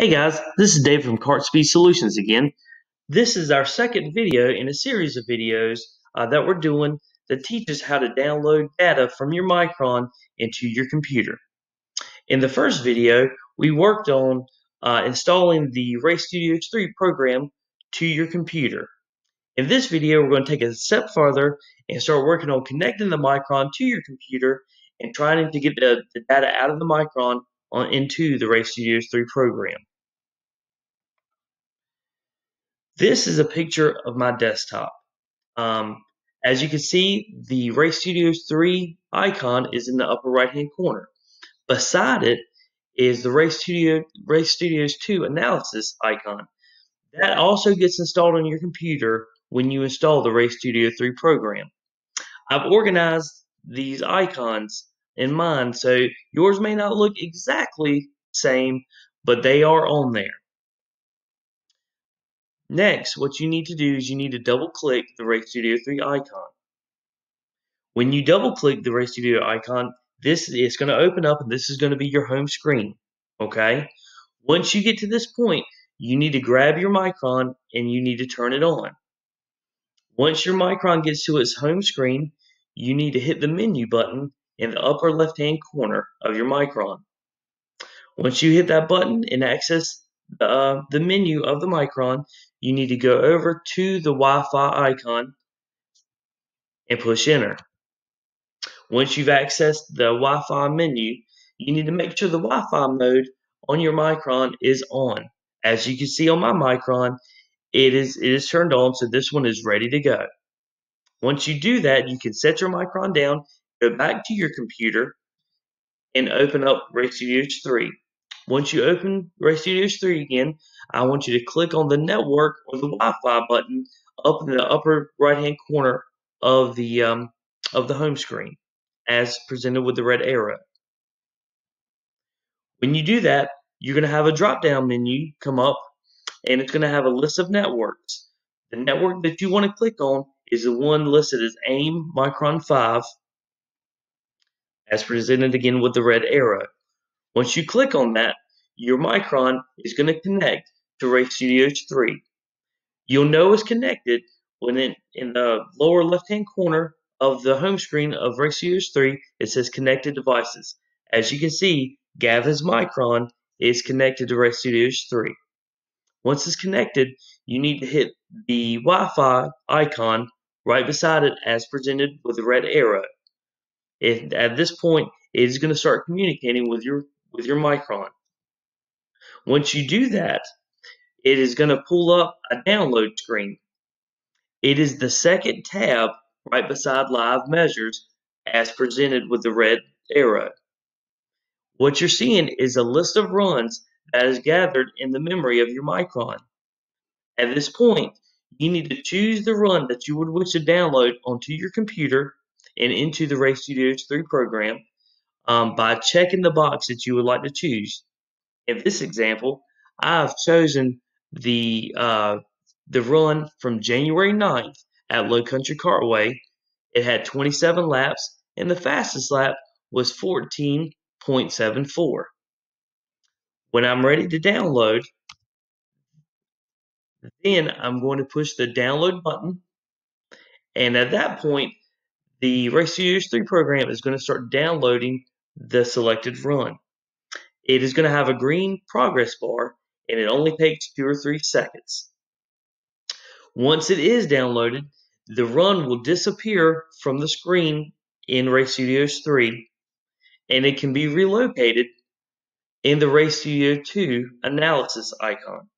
Hey guys, this is Dave from KartSpeed Solutions again. This is our second video in a series of videos uh, that we're doing that teaches how to download data from your Mychron into your computer. In the first video, we worked on uh, installing the Race Studio X3 program to your computer. In this video, we're going to take a step further and start working on connecting the Mychron to your computer and trying to get the, the data out of the Mychron on into the Race Studios 3 program. This is a picture of my desktop. Um, as you can see, the Race Studios 3 icon is in the upper right hand corner. Beside it is the Race, Studio, Race Studios 2 analysis icon. That also gets installed on your computer when you install the Race Studio 3 program. I've organized these icons in mind so yours may not look exactly same, but they are on there. Next, what you need to do is you need to double click the Race Studio 3 icon. When you double click the Race Studio icon, this is going to open up and this is going to be your home screen. Okay? Once you get to this point, you need to grab your Mychron and you need to turn it on. Once your Mychron gets to its home screen, you need to hit the menu button in the upper left hand corner of your Mychron. Once you hit that button and access uh, the menu of the Mychron, you need to go over to the Wi-Fi icon and push enter. Once you've accessed the Wi-Fi menu, you need to make sure the Wi-Fi mode on your Mychron is on. As you can see on my Mychron, it is it is turned on, so this one is ready to go. Once you do that, you can set your Mychron down go back to your computer and open up Race Studios 3. Once you open Race Studios 3 again, I want you to click on the network or the Wi-Fi button up in the upper right-hand corner of the um, of the home screen, as presented with the red arrow. When you do that, you're going to have a drop-down menu come up, and it's going to have a list of networks. The network that you want to click on is the one listed as AIM Mychron 5 as presented again with the red arrow. Once you click on that, your Mychron is going to connect to Race Studios 3. You'll know it's connected when in, in the lower left-hand corner of the home screen of Race Studios 3, it says Connected Devices. As you can see, Gavin's Mychron is connected to Race Studios 3. Once it's connected, you need to hit the Wi-Fi icon right beside it as presented with the red arrow. If, at this point, it is going to start communicating with your with your Mychron. Once you do that, it is going to pull up a download screen. It is the second tab right beside Live Measures as presented with the red arrow. What you're seeing is a list of runs that is gathered in the memory of your Mychron. At this point, you need to choose the run that you would wish to download onto your computer and into the Race Studios 3 program um, by checking the box that you would like to choose. In this example, I've chosen the uh, the run from January 9th at Low Country Kartway. It had 27 laps, and the fastest lap was 14.74. When I'm ready to download, then I'm going to push the download button. And at that point, the Race Studios 3 program is going to start downloading the selected run. It is going to have a green progress bar and it only takes two or three seconds. Once it is downloaded, the run will disappear from the screen in Race Studios 3 and it can be relocated in the Race Studio 2 analysis icon.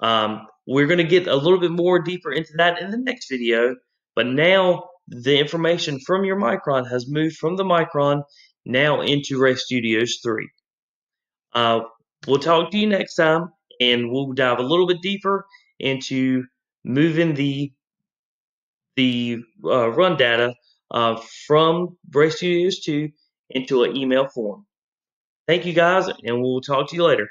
Um, we're going to get a little bit more deeper into that in the next video, but now the information from your Mychron has moved from the Mychron now into Race Studios 3. Uh, we'll talk to you next time, and we'll dive a little bit deeper into moving the the uh, run data uh, from Race Studios 2 into an email form. Thank you guys, and we'll talk to you later.